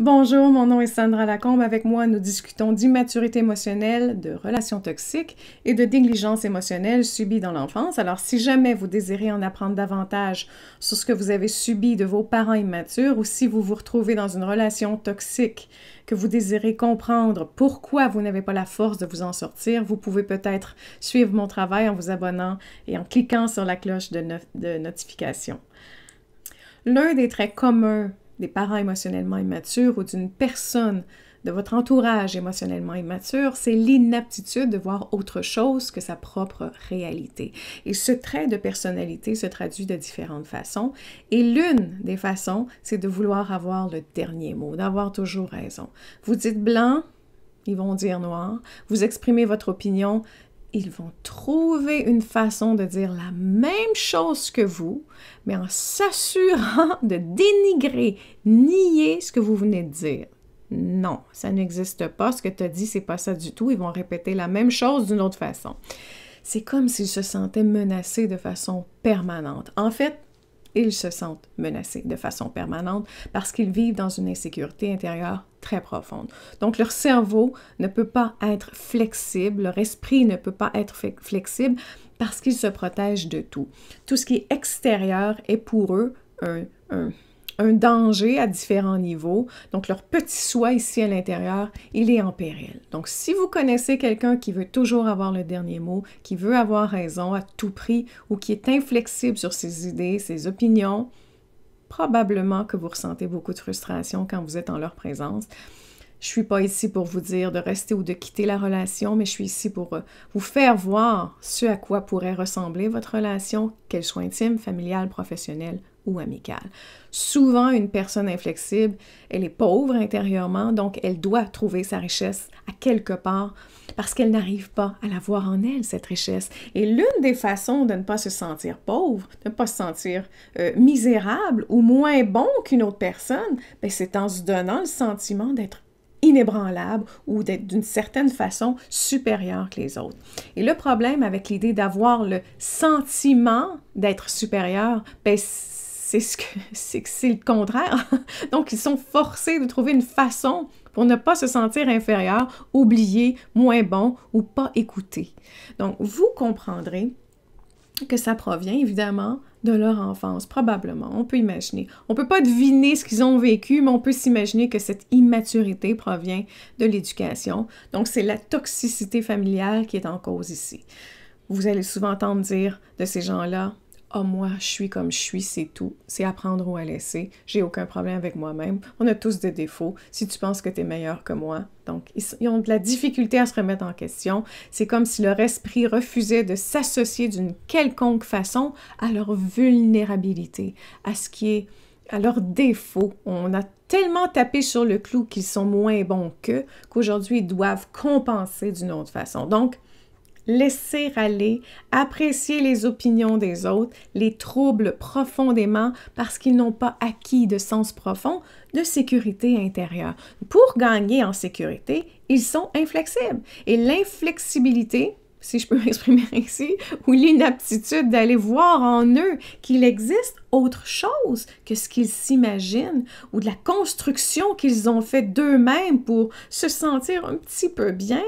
Bonjour, mon nom est Sandra Lacombe. Avec moi, nous discutons d'immaturité émotionnelle, de relations toxiques et de négligence émotionnelle subie dans l'enfance. Alors, si jamais vous désirez en apprendre davantage sur ce que vous avez subi de vos parents immatures ou si vous vous retrouvez dans une relation toxique, que vous désirez comprendre pourquoi vous n'avez pas la force de vous en sortir, vous pouvez peut-être suivre mon travail en vous abonnant et en cliquant sur la cloche de, notification. L'un des traits communs des parents émotionnellement immatures ou d'une personne de votre entourage émotionnellement immature, c'est l'inaptitude de voir autre chose que sa propre réalité. Et ce trait de personnalité se traduit de différentes façons. Et l'une des façons, c'est de vouloir avoir le dernier mot, d'avoir toujours raison. Vous dites blanc, ils vont dire noir. Vous exprimez votre opinion, ils vont trouver une façon de dire la même chose que vous, mais en s'assurant de dénigrer, nier ce que vous venez de dire. Non, ça n'existe pas. Ce que tu as dit, c'est pas ça du tout. Ils vont répéter la même chose d'une autre façon. C'est comme s'ils se sentaient menacés de façon permanente. En fait, ils se sentent menacés de façon permanente parce qu'ils vivent dans une insécurité intérieure très profonde. Donc leur cerveau ne peut pas être flexible, leur esprit ne peut pas être flexible parce qu'ils se protègent de tout. Tout ce qui est extérieur est pour eux un, un danger à différents niveaux. Donc, leur petit soi ici à l'intérieur, il est en péril. Donc, si vous connaissez quelqu'un qui veut toujours avoir le dernier mot, qui veut avoir raison à tout prix ou qui est inflexible sur ses idées, ses opinions, probablement que vous ressentez beaucoup de frustration quand vous êtes en leur présence. Je suis pas ici pour vous dire de rester ou de quitter la relation, mais je suis ici pour euh, vous faire voir ce à quoi pourrait ressembler votre relation, qu'elle soit intime, familiale, professionnelle ou amicale. Souvent, une personne inflexible, elle est pauvre intérieurement, donc elle doit trouver sa richesse à quelque part parce qu'elle n'arrive pas à la voir en elle, cette richesse. Et l'une des façons de ne pas se sentir pauvre, de ne pas se sentir euh, misérable ou moins bon qu'une autre personne, ben, c'est en se donnant le sentiment d'être inébranlable ou d'être d'une certaine façon supérieur que les autres. Et le problème avec l'idée d'avoir le sentiment d'être supérieur, ben, c'est ce que c'est le contraire. Donc ils sont forcés de trouver une façon pour ne pas se sentir inférieur, oublié, moins bon ou pas écouté. Donc vous comprendrez que ça provient évidemment de leur enfance, probablement. On peut imaginer. On peut pas deviner ce qu'ils ont vécu, mais on peut s'imaginer que cette immaturité provient de l'éducation. Donc, c'est la toxicité familiale qui est en cause ici. Vous allez souvent entendre dire de ces gens-là, oh, moi, je suis comme je suis, c'est tout. C'est apprendre ou à laisser. J'ai aucun problème avec moi-même. On a tous des défauts. Si tu penses que tu es meilleur que moi. Donc, ils, ont de la difficulté à se remettre en question. C'est comme si leur esprit refusait de s'associer d'une quelconque façon à leur vulnérabilité, à ce qui est à leurs défauts. On a tellement tapé sur le clou qu'ils sont moins bons qu'eux qu'aujourd'hui ils doivent compenser d'une autre façon. Donc, laisser aller, apprécier les opinions des autres, les troubles profondément parce qu'ils n'ont pas acquis de sens profond de sécurité intérieure. Pour gagner en sécurité, ils sont inflexibles. Et l'inflexibilité, si je peux m'exprimer ainsi, ou l'inaptitude d'aller voir en eux qu'il existe autre chose que ce qu'ils s'imaginent ou de la construction qu'ils ont fait d'eux-mêmes pour se sentir un petit peu bien,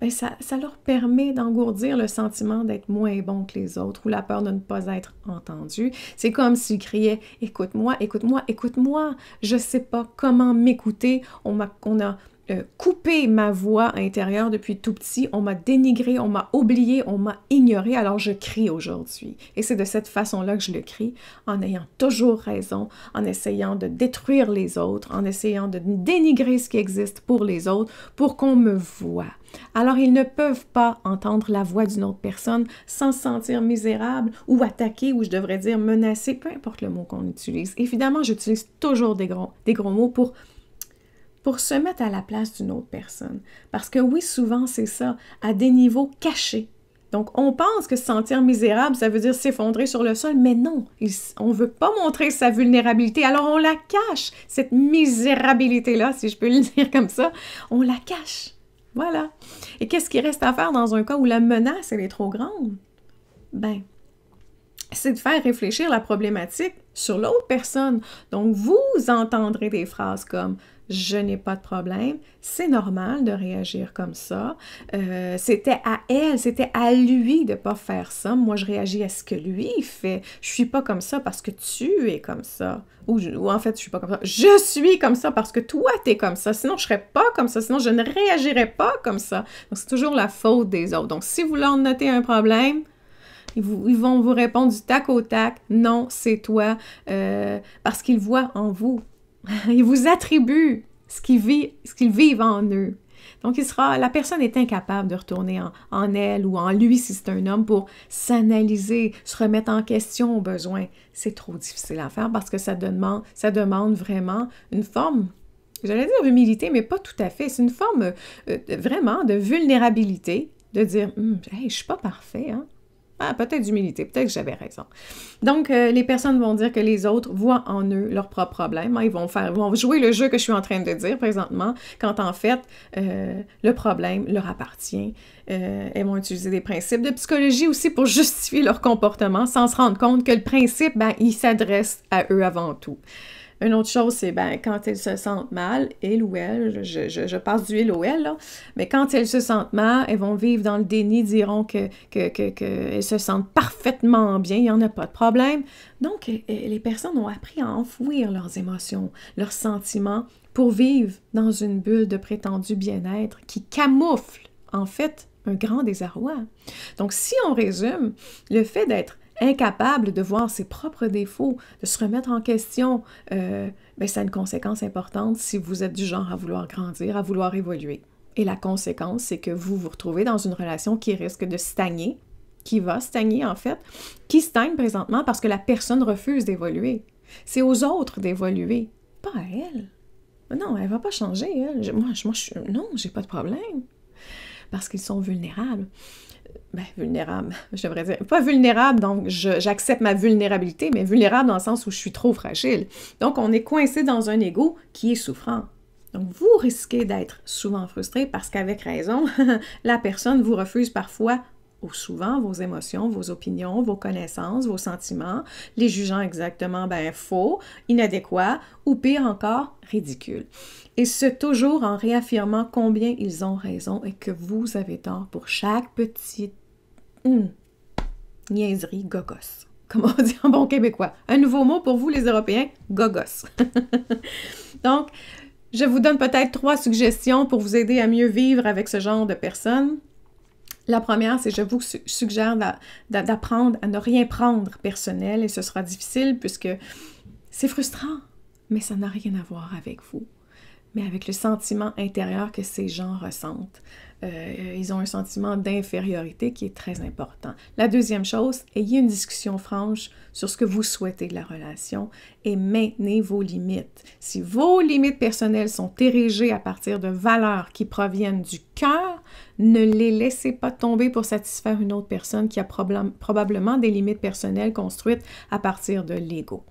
bien ça, ça leur permet d'engourdir le sentiment d'être moins bon que les autres ou la peur de ne pas être entendu. C'est comme s'ils criaient Écoute-moi, écoute-moi, écoute-moi, je sais pas comment m'écouter. On a, on a euh, coupé ma voix intérieure depuis tout petit, on m'a dénigré, on m'a oublié, on m'a ignoré, alors je crie aujourd'hui. Et c'est de cette façon-là que je le crie, en ayant toujours raison, en essayant de détruire les autres, en essayant de dénigrer ce qui existe pour les autres, pour qu'on me voie. Alors ils ne peuvent pas entendre la voix d'une autre personne sans se sentir misérable ou attaqué, ou je devrais dire menacé, peu importe le mot qu'on utilise. Évidemment, j'utilise toujours des gros, des gros mots pour pour se mettre à la place d'une autre personne. Parce que oui, souvent c'est ça, à des niveaux cachés. Donc, on pense que se sentir misérable, ça veut dire s'effondrer sur le sol, mais non, on ne veut pas montrer sa vulnérabilité, alors on la cache, cette misérabilité-là, si je peux le dire comme ça, on la cache. Voilà. Et qu'est-ce qui reste à faire dans un cas où la menace, elle est trop grande? Ben, c'est de faire réfléchir la problématique sur l'autre personne. Donc, vous entendrez des phrases comme je n'ai pas de problème, c'est normal de réagir comme ça. Euh, c'était à elle, c'était à lui de ne pas faire ça. Moi, je réagis à ce que lui fait. Je suis pas comme ça parce que tu es comme ça. Ou, en fait, je suis pas comme ça. Je suis comme ça parce que toi, tu es comme ça. Sinon, je serais pas comme ça. Sinon, je ne réagirais pas comme ça. Donc, c'est toujours la faute des autres. Donc, si vous leur notez un problème, ils, vont vous répondre du tac au tac, non, c'est toi, euh, parce qu'ils voient en vous. ils vous attribuent ce qu'ils vivent, en eux. Donc, il sera, la personne est incapable de retourner en, elle ou en lui si c'est un homme pour s'analyser, se remettre en question au besoin. C'est trop difficile à faire parce que ça demande, vraiment une forme, j'allais dire humilité, mais pas tout à fait. C'est une forme euh, vraiment de vulnérabilité, de dire hum, hey, je suis pas parfait, hein? Ah, peut-être d'humilité, peut-être que j'avais raison. Donc, euh, les personnes vont dire que les autres voient en eux leurs propres problèmes. Ils vont faire, vont jouer le jeu que je suis en train de dire présentement, quand en fait, euh, le problème leur appartient. Euh, elles vont utiliser des principes de psychologie aussi pour justifier leur comportement sans se rendre compte que le principe, ben, il s'adresse à eux avant tout. Une autre chose, c'est ben, quand elles se sentent mal, il ou elle, je, passe du il ou elle, mais quand elles se sentent mal, elles vont vivre dans le déni, diront que, que, que, se sentent parfaitement bien, il n'y en a pas de problème. Donc, les personnes ont appris à enfouir leurs émotions, leurs sentiments pour vivre dans une bulle de prétendu bien-être qui camoufle, en fait, un grand désarroi. Donc, si on résume, le fait d'être incapable de voir ses propres défauts, de se remettre en question, euh, ben, ça a une conséquence importante si vous êtes du genre à vouloir grandir, à vouloir évoluer. Et la conséquence, c'est que vous vous retrouvez dans une relation qui risque de stagner, qui va stagner en fait, qui stagne présentement parce que la personne refuse d'évoluer. C'est aux autres d'évoluer, pas à elle. Non, elle va pas changer, elle. Moi, moi je, non, j'ai pas de problème. Parce qu'ils sont vulnérables ben, vulnérable, je devrais dire. Pas vulnérable, donc j'accepte ma vulnérabilité, mais vulnérable dans le sens où je suis trop fragile. Donc, on est coincé dans un ego qui est souffrant. Donc, vous risquez d'être souvent frustré parce qu'avec raison, la personne vous refuse parfois ou souvent vos émotions, vos opinions, vos connaissances, vos sentiments, les jugeant exactement ben, faux, inadéquats ou pire encore, ridicules et ce toujours en réaffirmant combien ils ont raison et que vous avez tort pour chaque petite hmm, niaiserie gogos. Comme on dit en bon québécois. Un nouveau mot pour vous, les Européens, gogos. Donc, je vous donne peut-être trois suggestions pour vous aider à mieux vivre avec ce genre de personnes. La première, c'est je vous suggère d'apprendre à ne rien prendre personnel et ce sera difficile puisque c'est frustrant, mais ça n'a rien à voir avec vous mais avec le sentiment intérieur que ces gens ressentent. Euh, ils ont un sentiment d'infériorité qui est très important. La deuxième chose, ayez une discussion franche sur ce que vous souhaitez de la relation et maintenez vos limites. Si vos limites personnelles sont érigées à partir de valeurs qui proviennent du cœur, ne les laissez pas tomber pour satisfaire une autre personne qui a probablement des limites personnelles construites à partir de l'ego.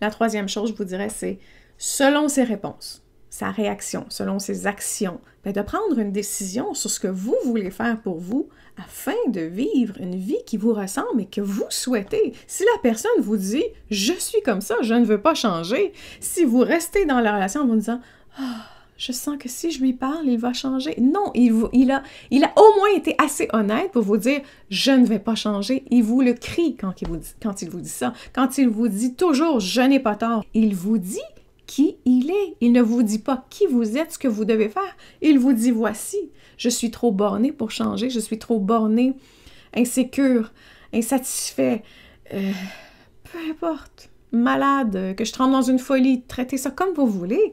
La troisième chose, je vous dirais, c'est selon ses réponses sa réaction, selon ses actions, de prendre une décision sur ce que vous voulez faire pour vous afin de vivre une vie qui vous ressemble et que vous souhaitez. Si la personne vous dit je suis comme ça, je ne veux pas changer, si vous restez dans la relation en vous disant ah, je sens que si je lui parle, il va changer. Non, il, il, a, il a au moins été assez honnête pour vous dire je ne vais pas changer. Il vous le crie quand il vous dit, quand il vous dit ça. Quand il vous dit toujours je n'ai pas tort, il vous dit qui il est. Il ne vous dit pas qui vous êtes, ce que vous devez faire. Il vous dit voici, je suis trop borné pour changer, je suis trop borné, insécure, insatisfait, euh, peu importe, malade, que je tremble dans une folie, traitez ça comme vous voulez.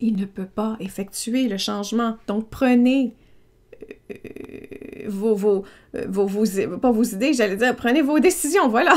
Il ne peut pas effectuer le changement. Donc prenez euh, vos, vos, euh, vos, vos, pas vos idées, j'allais dire, prenez vos décisions, voilà.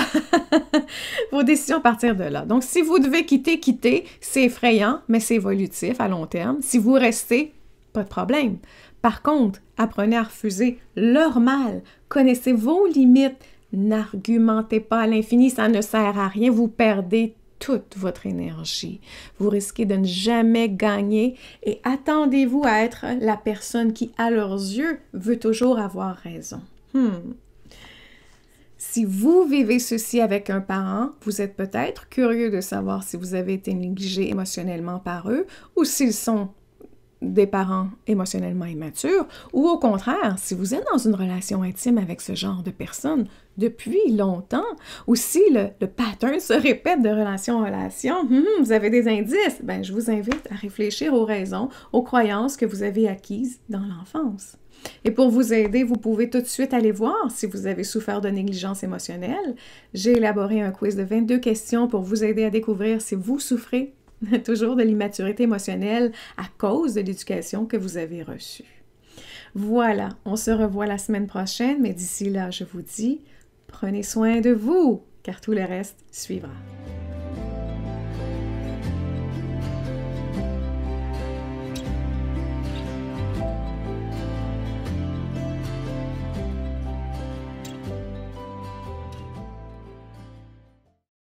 vos décisions à partir de là. Donc, si vous devez quitter, quittez. C'est effrayant, mais c'est évolutif à long terme. Si vous restez, pas de problème. Par contre, apprenez à refuser leur mal. Connaissez vos limites. N'argumentez pas à l'infini, ça ne sert à rien. Vous perdez toute votre énergie. Vous risquez de ne jamais gagner et attendez-vous à être la personne qui, à leurs yeux, veut toujours avoir raison. Hmm. Si vous vivez ceci avec un parent, vous êtes peut-être curieux de savoir si vous avez été négligé émotionnellement par eux ou s'ils sont des parents émotionnellement immatures, ou au contraire, si vous êtes dans une relation intime avec ce genre de personnes depuis longtemps, ou si le, pattern se répète de relation en relation, hmm, vous avez des indices, ben, je vous invite à réfléchir aux raisons, aux croyances que vous avez acquises dans l'enfance. Et pour vous aider, vous pouvez tout de suite aller voir si vous avez souffert de négligence émotionnelle. J'ai élaboré un quiz de 22 questions pour vous aider à découvrir si vous souffrez toujours de l'immaturité émotionnelle à cause de l'éducation que vous avez reçue. Voilà, on se revoit la semaine prochaine, mais d'ici là, je vous dis, prenez soin de vous, car tout le reste suivra.